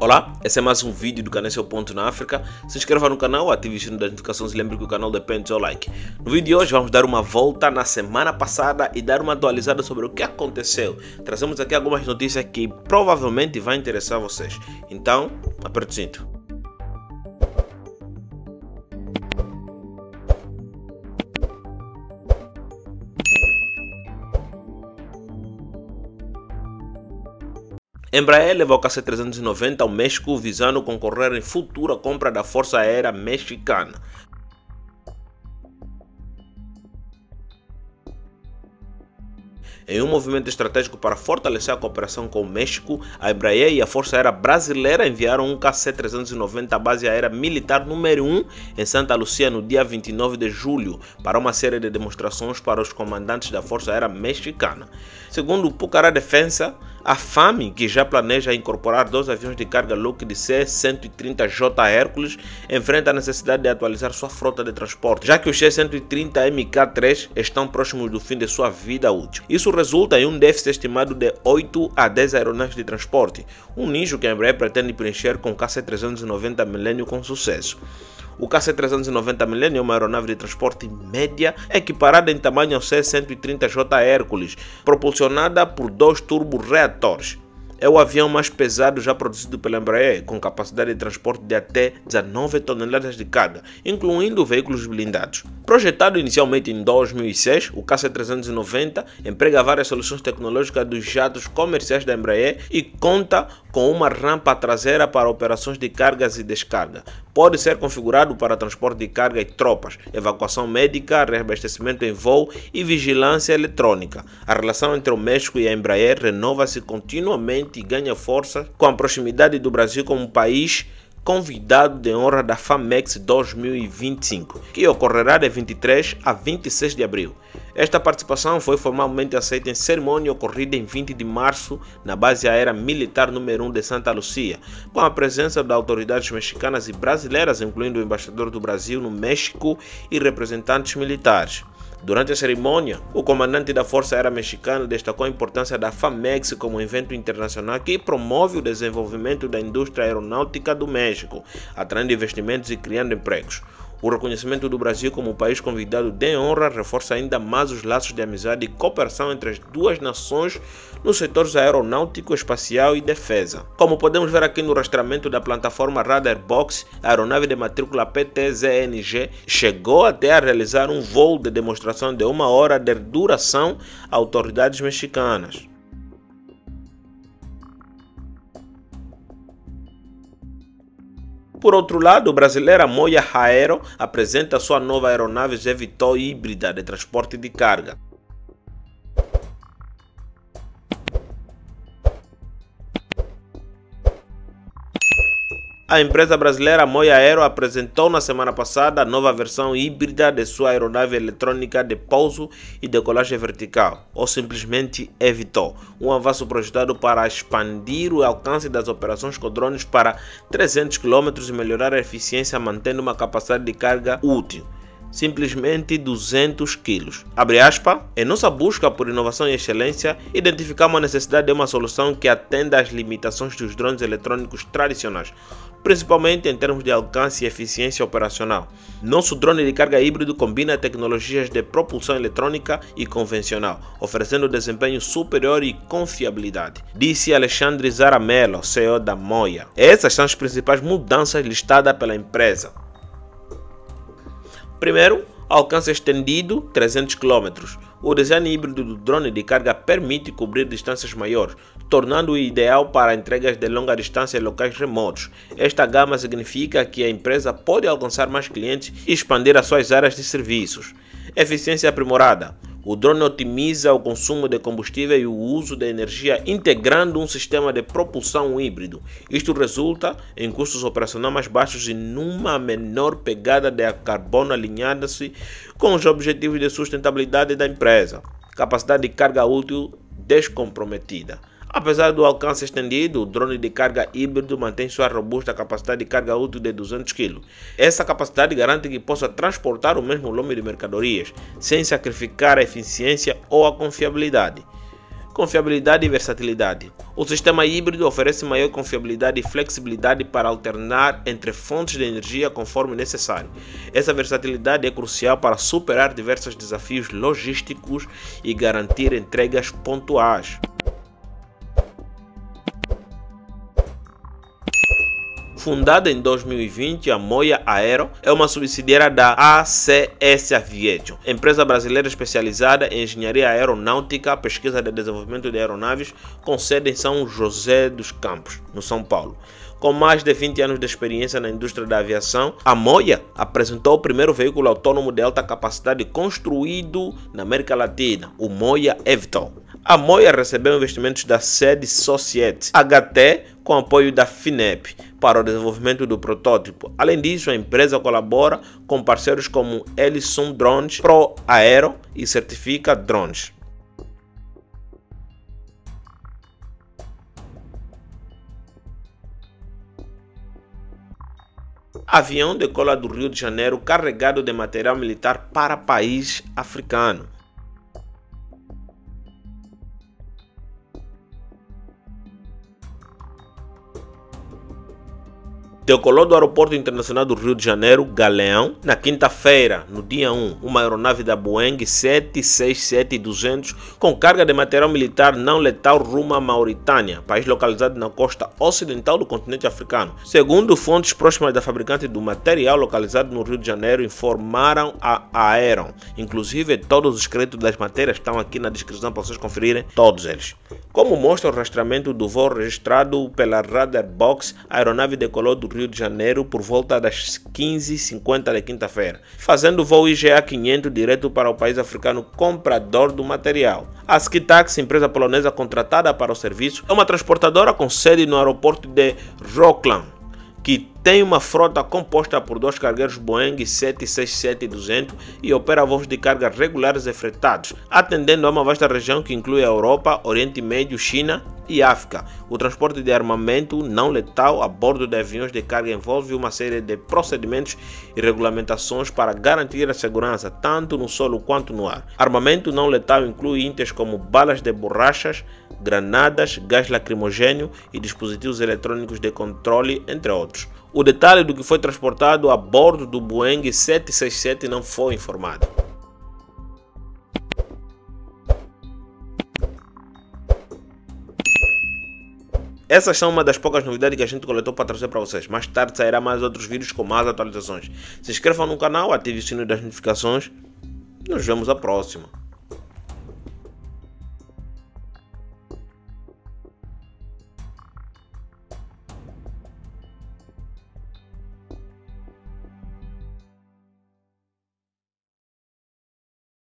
Olá, esse é mais um vídeo do canal Seu Ponto na África. Se inscreva no canal, ative o sininho das notificações e lembre que o canal depende do seu like. No vídeo de hoje vamos dar uma volta na semana passada e dar uma atualizada sobre o que aconteceu. Trazemos aqui algumas notícias que provavelmente vai interessar vocês. Então, aperte o cinto. Embraer levou o KC-390 ao México visando concorrer em futura compra da Força Aérea Mexicana. Em um movimento estratégico para fortalecer a cooperação com o México, a Embraer e a Força Aérea Brasileira enviaram um KC-390 à base aérea militar número 1 em Santa Lucia no dia 29 de julho para uma série de demonstrações para os comandantes da Força Aérea Mexicana. Segundo o Pucará Defensa, a FAMI, que já planeja incorporar dois aviões de carga Lockheed C-130J Hércules, enfrenta a necessidade de atualizar sua frota de transporte, já que os C-130 MK3 estão próximos do fim de sua vida útil. Isso resulta em um déficit estimado de 8 a 10 aeronaves de transporte, um nicho que a Embraer pretende preencher com o KC-390 Millennium com sucesso. O KC-390 Millennium é uma aeronave de transporte média equiparada em tamanho ao C-130J Hércules, propulsionada por dois turbo-reatores é o avião mais pesado já produzido pela Embraer, com capacidade de transporte de até 19 toneladas de carga, incluindo veículos blindados. Projetado inicialmente em 2006, o KC-390 emprega várias soluções tecnológicas dos jatos comerciais da Embraer e conta com uma rampa traseira para operações de cargas e descarga. Pode ser configurado para transporte de carga e tropas, evacuação médica, reabastecimento em voo e vigilância eletrônica. A relação entre o México e a Embraer renova-se continuamente e ganha força com a proximidade do Brasil como país convidado de honra da FAMEX 2025, que ocorrerá de 23 a 26 de abril. Esta participação foi formalmente aceita em cerimônia ocorrida em 20 de março na base aérea militar número 1 de Santa Lucia, com a presença de autoridades mexicanas e brasileiras, incluindo o embaixador do Brasil no México e representantes militares. Durante a cerimônia, o comandante da Força Aérea Mexicana destacou a importância da FAMEX como evento internacional que promove o desenvolvimento da indústria aeronáutica do México, atraindo investimentos e criando empregos. O reconhecimento do Brasil como país convidado de honra reforça ainda mais os laços de amizade e cooperação entre as duas nações nos setores aeronáutico, espacial e defesa. Como podemos ver aqui no rastreamento da plataforma Radar Box, a aeronave de matrícula PTZNG chegou até a realizar um voo de demonstração de uma hora de duração a autoridades mexicanas. Por outro lado, o brasileiro Moya Aero apresenta sua nova aeronave Gevitol híbrida de transporte de carga. A empresa brasileira Moia Aero apresentou na semana passada a nova versão híbrida de sua aeronave eletrônica de pouso e decolagem vertical, ou simplesmente evitou, um avanço projetado para expandir o alcance das operações com drones para 300 km e melhorar a eficiência mantendo uma capacidade de carga útil simplesmente 200 quilos. Abre aspas, em nossa busca por inovação e excelência, identificamos a necessidade de uma solução que atenda às limitações dos drones eletrônicos tradicionais, principalmente em termos de alcance e eficiência operacional. Nosso drone de carga híbrido combina tecnologias de propulsão eletrônica e convencional, oferecendo desempenho superior e confiabilidade, disse Alexandre Zaramelo, CEO da Moia. Essas são as principais mudanças listadas pela empresa. Primeiro, alcance estendido 300 km. O design híbrido do drone de carga permite cobrir distâncias maiores, tornando-o ideal para entregas de longa distância em locais remotos. Esta gama significa que a empresa pode alcançar mais clientes e expandir as suas áreas de serviços. Eficiência aprimorada. O drone otimiza o consumo de combustível e o uso de energia integrando um sistema de propulsão híbrido. Isto resulta em custos operacionais mais baixos e numa menor pegada de carbono alinhada-se com os objetivos de sustentabilidade da empresa. Capacidade de carga útil descomprometida. Apesar do alcance estendido, o drone de carga híbrido mantém sua robusta capacidade de carga útil de 200 kg. Essa capacidade garante que possa transportar o mesmo volume de mercadorias, sem sacrificar a eficiência ou a confiabilidade. Confiabilidade e versatilidade. O sistema híbrido oferece maior confiabilidade e flexibilidade para alternar entre fontes de energia conforme necessário. Essa versatilidade é crucial para superar diversos desafios logísticos e garantir entregas pontuais. Fundada em 2020, a Moia Aero é uma subsidiária da ACS Aviation, empresa brasileira especializada em engenharia aeronáutica, pesquisa e desenvolvimento de aeronaves, com sede em São José dos Campos, no São Paulo. Com mais de 20 anos de experiência na indústria da aviação, a Moia apresentou o primeiro veículo autônomo de alta capacidade construído na América Latina, o Moia Evital. A Moia recebeu investimentos da sede Societe HT com apoio da FINEP para o desenvolvimento do protótipo. Além disso, a empresa colabora com parceiros como Ellison Drones, Pro Aero e certifica drones. Avião decola do Rio de Janeiro carregado de material militar para país africano. Decolou do Aeroporto Internacional do Rio de Janeiro, Galeão, na quinta-feira, no dia 1, uma aeronave da Boeing 767-200 com carga de material militar não letal rumo à Mauritânia, país localizado na costa ocidental do continente africano. Segundo fontes próximas da fabricante do material localizado no Rio de Janeiro, informaram a Aeron. Inclusive, todos os créditos das matérias estão aqui na descrição para vocês conferirem, todos eles. Como mostra o rastreamento do voo registrado pela Radar Box, a aeronave decolou do Rio de Janeiro por volta das 15h50 da quinta-feira, fazendo voo IGA 500 direto para o país africano comprador do material. A Skitax, empresa polonesa contratada para o serviço, é uma transportadora com sede no aeroporto de Rockland que tem uma frota composta por dois cargueiros Boeing 767-200 e opera voos de carga regulares e fretados, atendendo a uma vasta região que inclui a Europa, Oriente Médio, China e África. O transporte de armamento não letal a bordo de aviões de carga envolve uma série de procedimentos e regulamentações para garantir a segurança tanto no solo quanto no ar. Armamento não letal inclui itens como balas de borrachas, granadas, gás lacrimogênio e dispositivos eletrônicos de controle, entre outros. O detalhe do que foi transportado a bordo do Boeing 767 não foi informado. Essas são uma das poucas novidades que a gente coletou para trazer para vocês. Mais tarde sairá mais outros vídeos com mais atualizações. Se inscrevam no canal, ative o sino das notificações. Nos vemos a próxima.